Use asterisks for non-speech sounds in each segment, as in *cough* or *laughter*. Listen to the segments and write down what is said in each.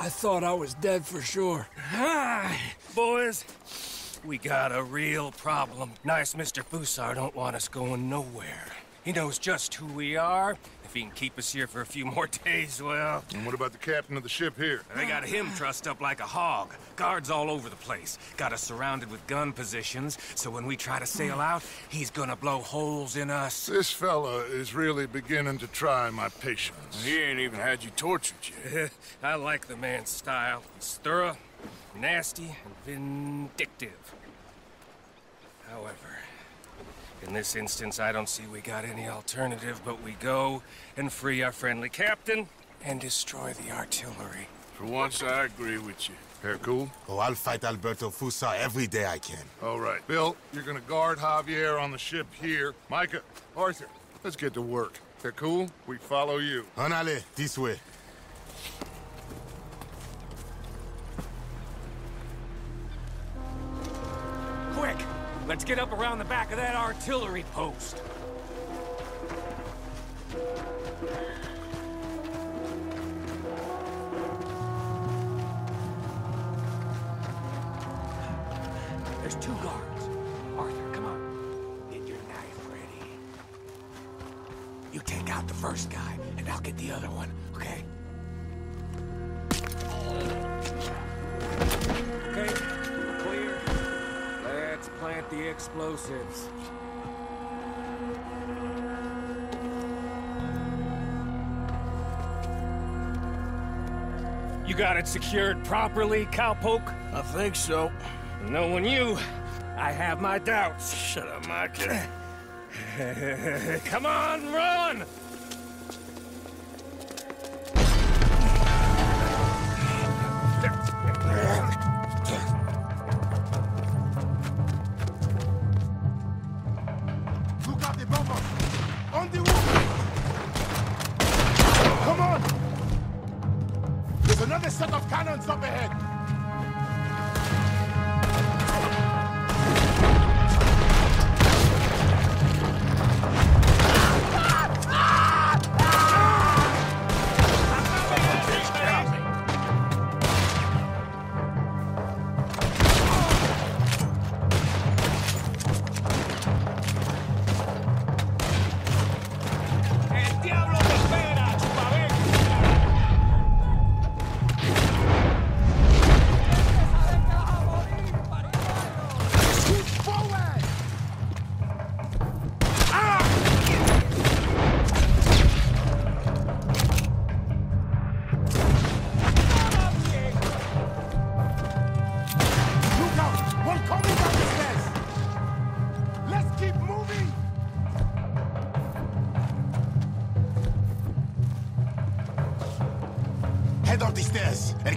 I thought I was dead for sure. Hi, boys. We got a real problem. Nice Mr. Fussar don't want us going nowhere. He knows just who we are. If he can keep us here for a few more *laughs* days, well... And what about the captain of the ship here? They got him trussed up like a hog. Guards all over the place. Got us surrounded with gun positions, so when we try to sail out, he's gonna blow holes in us. This fella is really beginning to try my patience. He ain't even had you tortured yet. *laughs* I like the man's style. He's thorough, nasty, and vindictive. However, in this instance, I don't see we got any alternative, but we go and free our friendly captain and destroy the artillery. For once, I agree with you. Hercule? Oh, I'll fight Alberto Fussar every day I can. All right. Bill, you're gonna guard Javier on the ship here. Micah, Arthur, let's get to work. Hercule? We follow you. Anale, this way. Quick! Let's get up around the back of that artillery post. Two guards. Arthur, come on. Get your knife ready. You take out the first guy, and I'll get the other one, okay? Okay, clear. Let's plant the explosives. You got it secured properly, cowpoke? I think so. Knowing you, I have my doubts. Shut up, Micah. *laughs* Come on, run!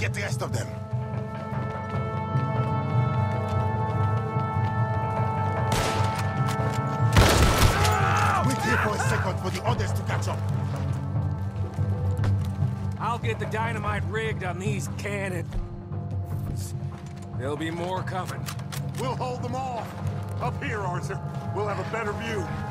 Get the rest of them. Wait here for a second for the others to catch up. I'll get the dynamite rigged on these cannons. There'll be more coming. We'll hold them off. Up here, Arthur. We'll have a better view.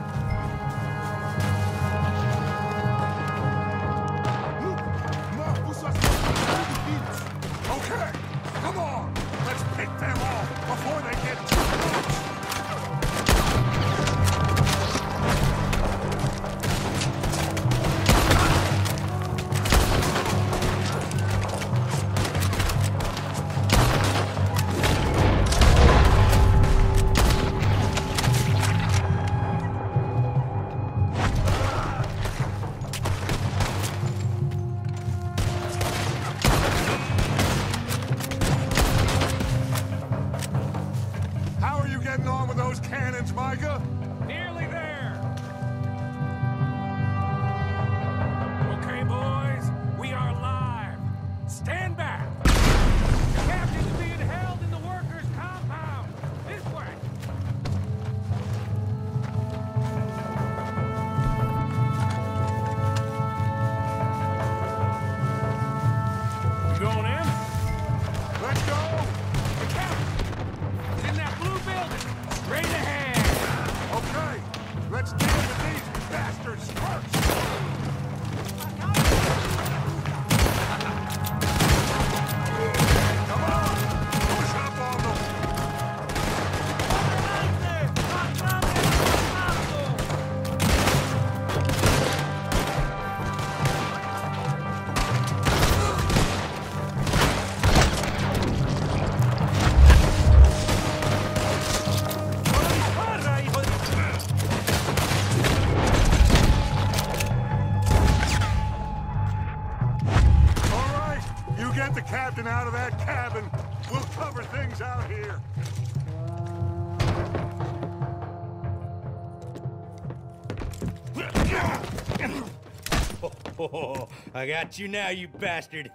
I got you now, you bastard.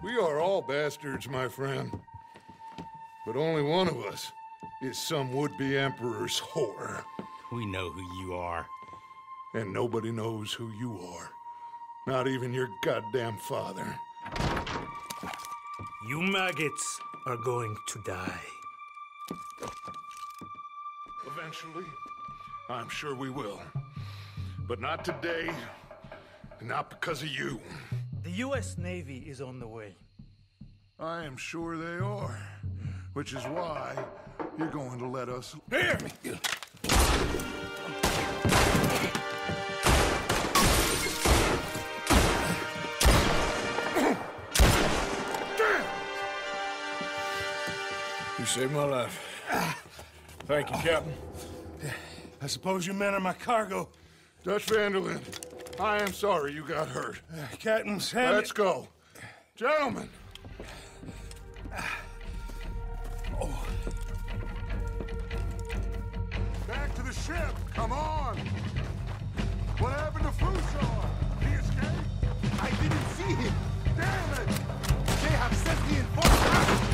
We are all bastards, my friend. But only one of us is some would-be emperor's whore. We know who you are. And nobody knows who you are. Not even your goddamn father. You maggots are going to die. Eventually, I'm sure we will. But not today, not because of you. The U.S. Navy is on the way. I am sure they are. Which is why you're going to let us... Here! You saved my life. Thank you, Captain. I suppose you men are my cargo. Dutch van der Linde, I am sorry you got hurt. Captain Sam. Let's go. Gentlemen. Back to the ship. Come on. What happened to Fussar? He escaped? I didn't see him. Damn it! They have sent the enforcement.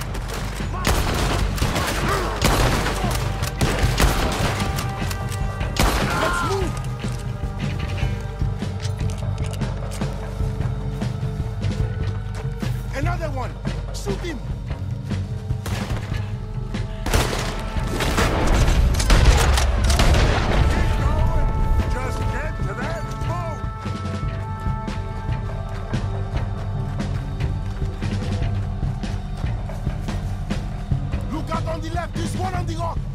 Shoot him. Look out on the left. One on the rock.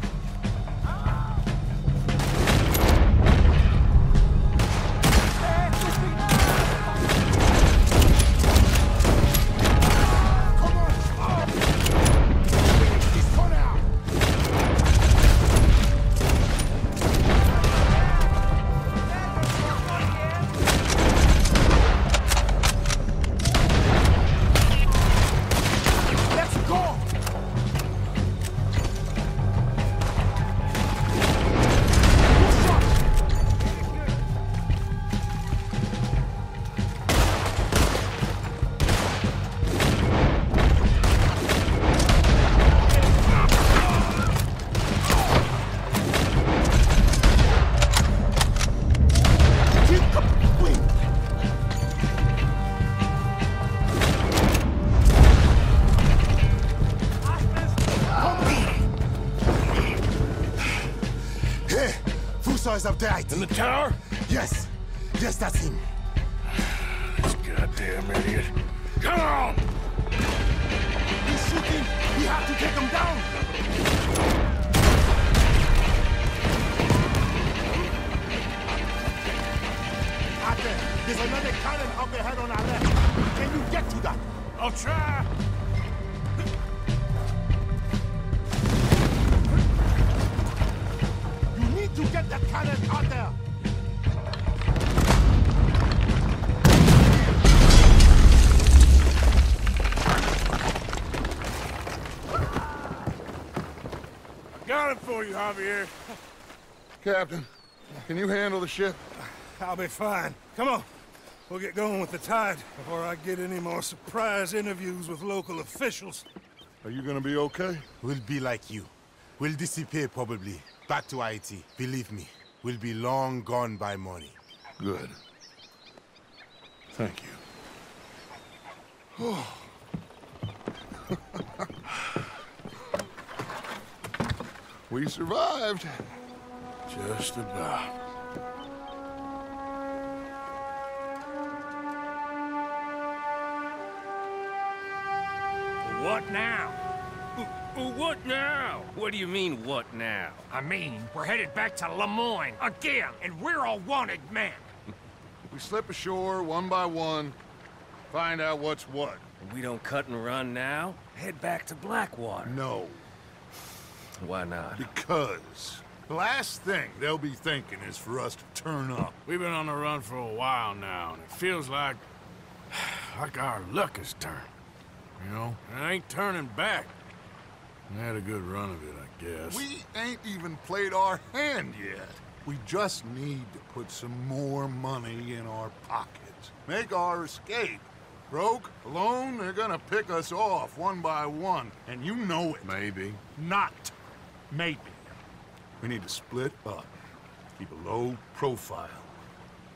Is up there. In the tower? Yes, yes, that's him. This goddamn idiot. Come on! He's shooting. We have to take him down. There's another cannon up ahead on our left. Can you get to that? I'll try! To get that cannon out there. Got it for you, Javier. *laughs* Captain, can you handle the ship? I'll be fine. Come on. We'll get going with the tide before I get any more surprise interviews with local officials. Are you gonna be okay? We'll be like you. We'll disappear probably. Back to Haiti. Believe me, we'll be long gone by morning. Good. Thank you. Oh. *laughs* we survived. Just about. What now? What now? What do you mean, what now? I mean, we're headed back to Lemoyne again, and we're all wanted men. We slip ashore one by one, find out what's what. And We don't cut and run now? Head back to Blackwater. No, Why not? because the last thing they'll be thinking is for us to turn up. We've been on the run for a while now, and it feels like... *sighs* like our luck has turned. You know? And I ain't turning back. Had a good run of it, I guess. We ain't even played our hand yet. We just need to put some more money in our pockets. Make our escape. Broke, alone, they're gonna pick us off one by one, and you know it. Maybe. Not maybe. We need to split up. Keep a low profile.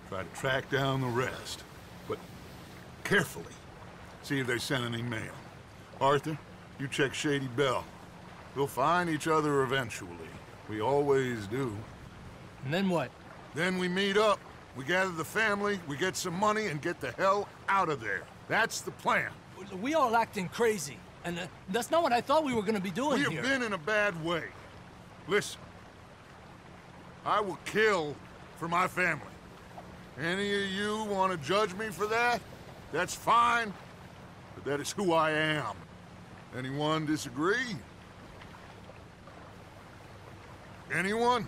Try to track down the rest. But carefully. See if they send any mail. Arthur, you check Shady Belle. We'll find each other eventually. We always do. And then what? Then we meet up. We gather the family, we get some money, and get the hell out of there. That's the plan. We all acting crazy. And uh, that's not what I thought we were gonna be doing here. We have here. been in a bad way. Listen. I will kill for my family. Any of you want to judge me for that? That's fine. But that is who I am. Anyone disagree? Anyone?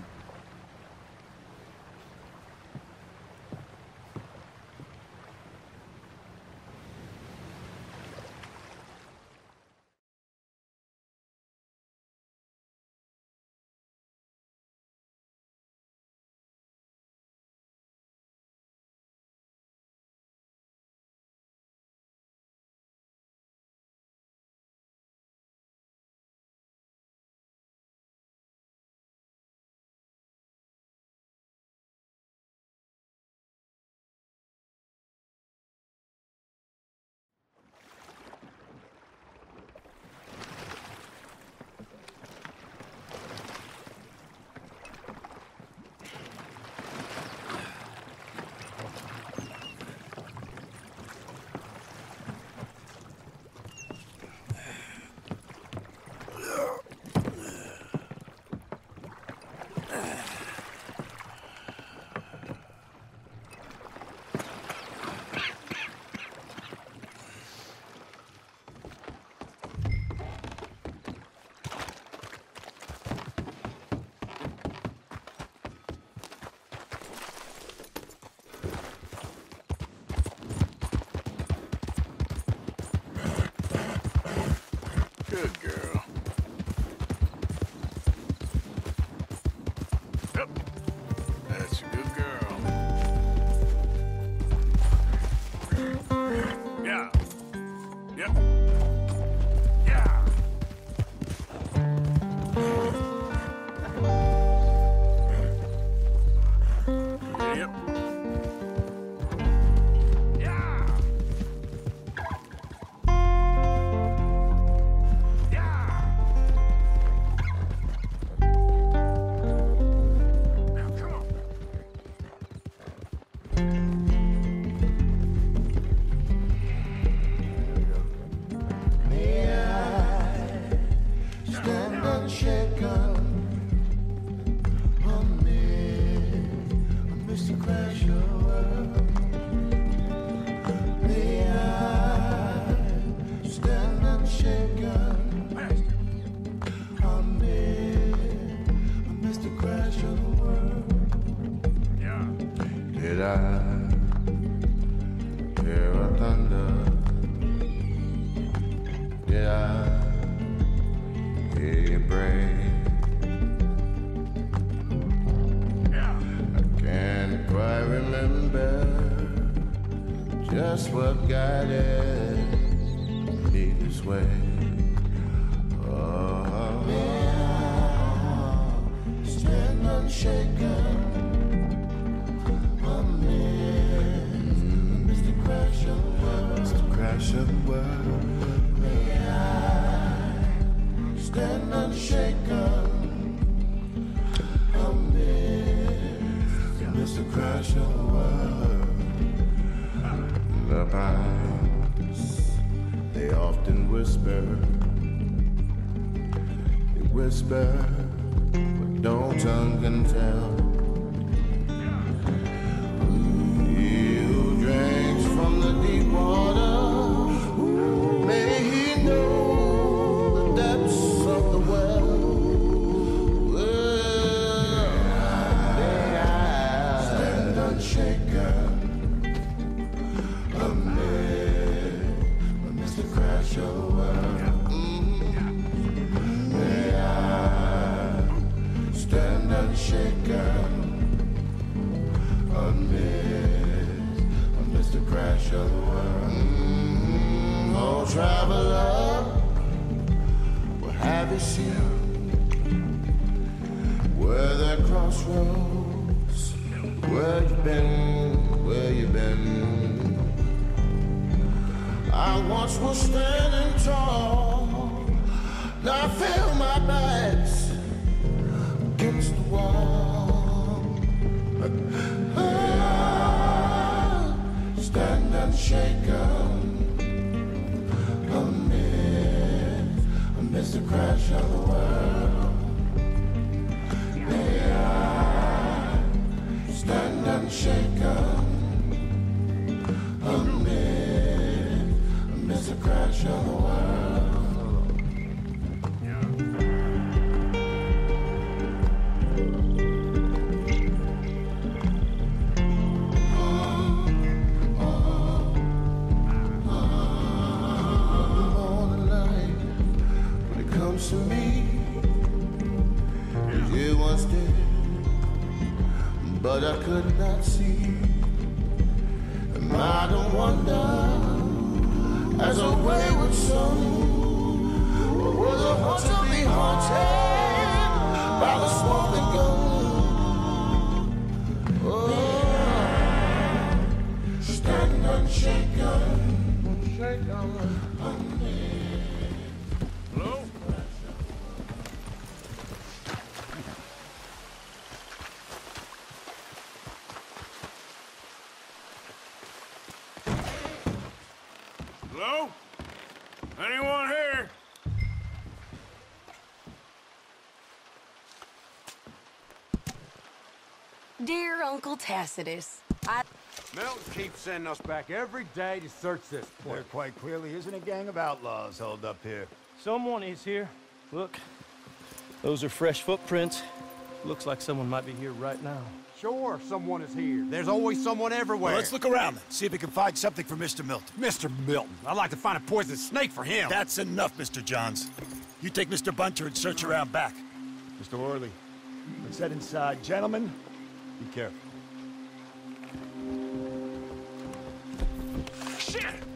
Just what guided me this way. Oh, may I stand unshaken. Mr. Crasher World. World. May I stand unshaken amid Mr. Crasher World. The they often whisper. They whisper, but no tongue can tell. Unshaken amid, amidst the crash of the world. But I could not see. Dear Uncle Tacitus, I... Milton keeps sending us back every day to search this place. There quite clearly isn't a gang of outlaws holed up here. Someone is here. Look, those are fresh footprints. Looks like someone might be here right now. Sure, someone is here. There's always someone everywhere. Well, let's look around then. See if we can find something for Mr. Milton. Mr. Milton. I'd like to find a poisonous snake for him. That's enough, Mr. Johns. You take Mr. Bunter and search around back. Mr. Orley, let's head inside. Gentlemen, be careful. Yep.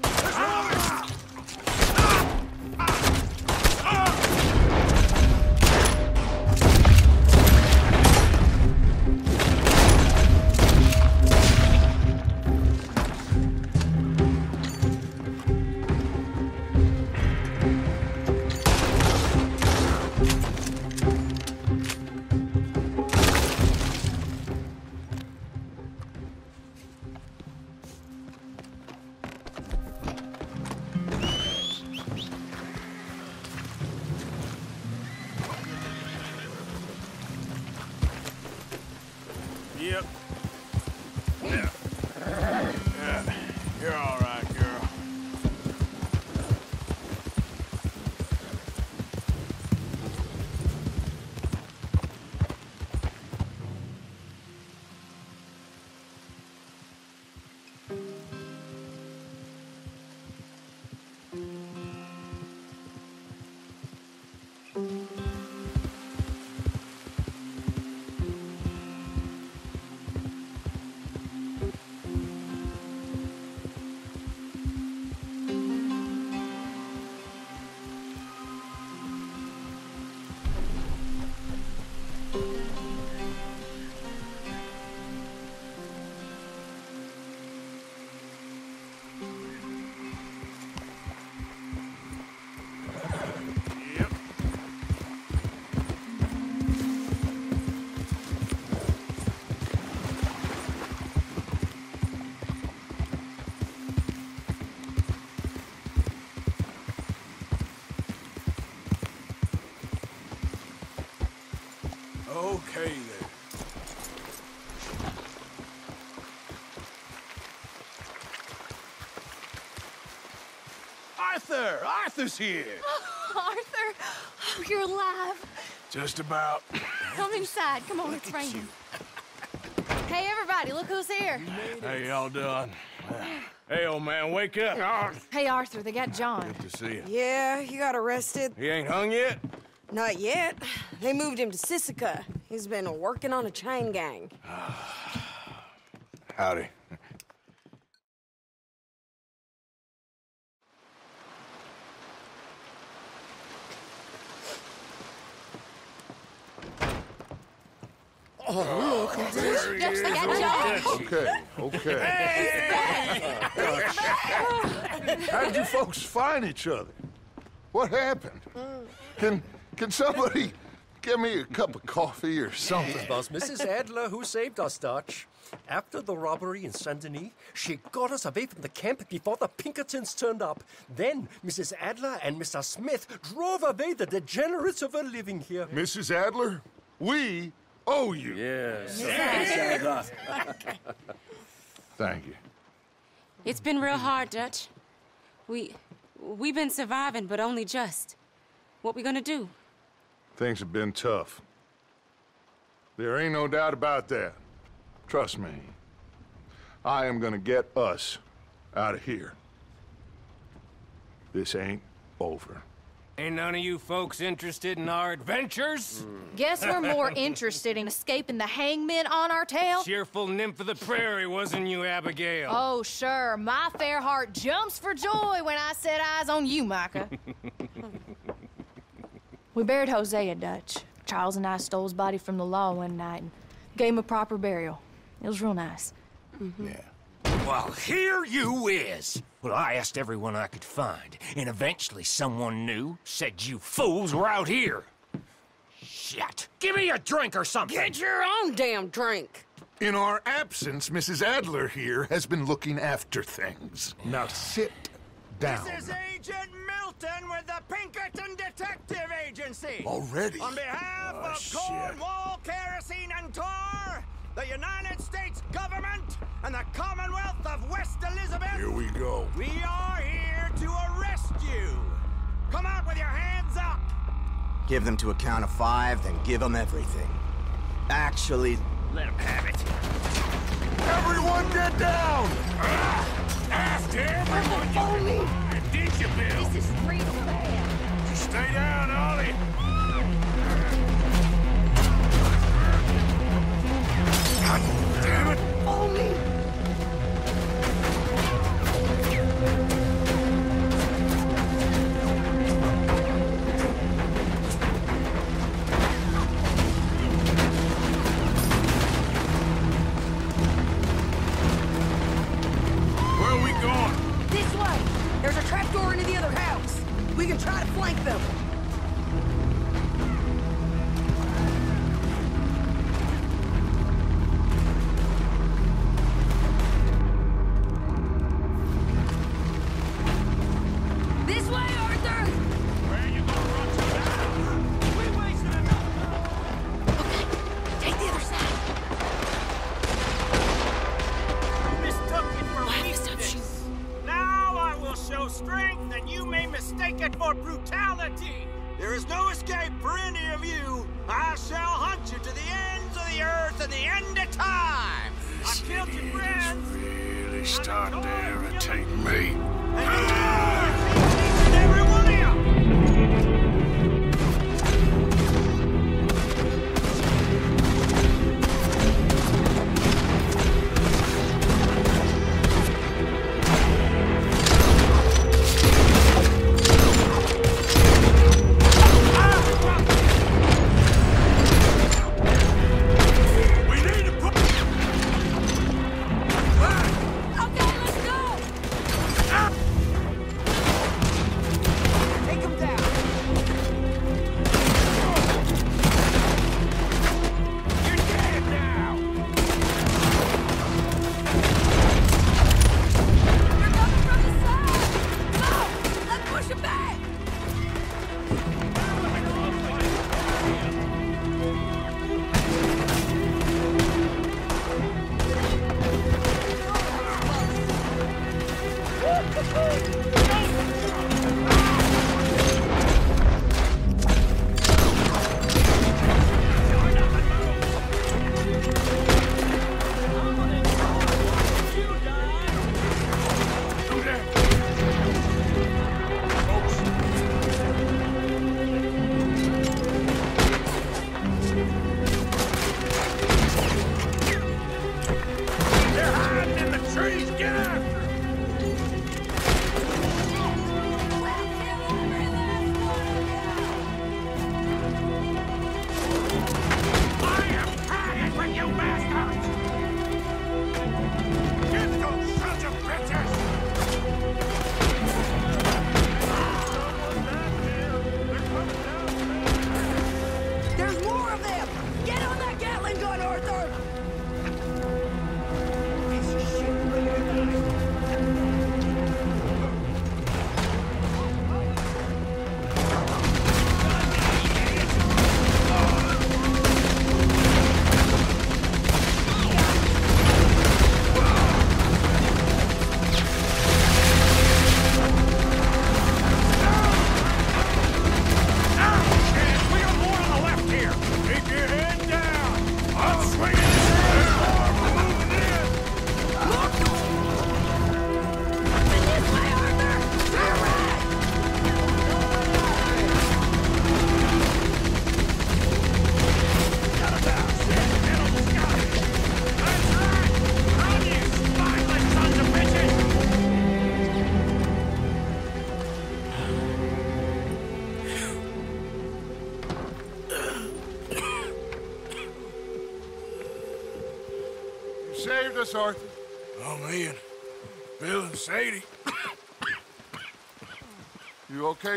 Arthur's here! *gasps* Arthur, oh, you're alive. Just about. Come inside. Come on, it's raining. *laughs* Hey, everybody, look who's here. How y'all doing? Hey, old man, wake up. Hey, Arthur, they got John. Good to see you. Yeah, he got arrested. He ain't hung yet? Not yet. They moved him to Sisika. He's been working on a chain gang. *sighs* Howdy. Oh, look who this Dutch, they got Joe. Okay, okay. How did you folks find each other? What happened? Can can somebody get me a cup of coffee or something? It was Mrs. Adler who saved us, Dutch. After the robbery in Saint Denis, she got us away from the camp before the Pinkertons turned up. Then Mrs. Adler and Mr. Smith drove away the degenerates who were living here. Mrs. Adler, we owe you. Yes. Thank you. It's been real hard, Dutch. We... we've been surviving, but only just. What we gonna do? Things have been tough. There ain't no doubt about that. Trust me. I am gonna get us out of here. This ain't over. Ain't none of you folks interested in our adventures? Guess we're more interested in escaping the hangman on our tail? Cheerful nymph of the prairie, wasn't you, Abigail? Oh, sure. My fair heart jumps for joy when I set eyes on you, Micah. *laughs* we buried Hosea Dutch. Charles and I stole his body from the law one night and gave him a proper burial. It was real nice. Mm-hmm. Yeah. Well, here you is. Well, I asked everyone I could find, and eventually someone knew said you fools were out here. Shit. Give me a drink or something. Get your own damn drink. In our absence, Mrs. Adler here has been looking after things. Now sit down. This is Agent Milton with the Pinkerton Detective Agency. Already? On behalf Oh, of shit. Cornwall, Kerosene, and Tar, the United States government, and the Commonwealth of West Elizabeth. Here we go. We are here to arrest you. Come out with your hands up. Give them to a count of five, then give them everything. Actually, Let them have it. Everyone get down! After everyone you... Did you, Bill? This is real bad. Stay down, Ollie. Starting to irritate me.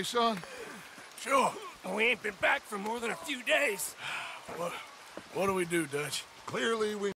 Okay, son? Sure. We ain't been back for more than a few days. What, what do we do, Dutch? Clearly, we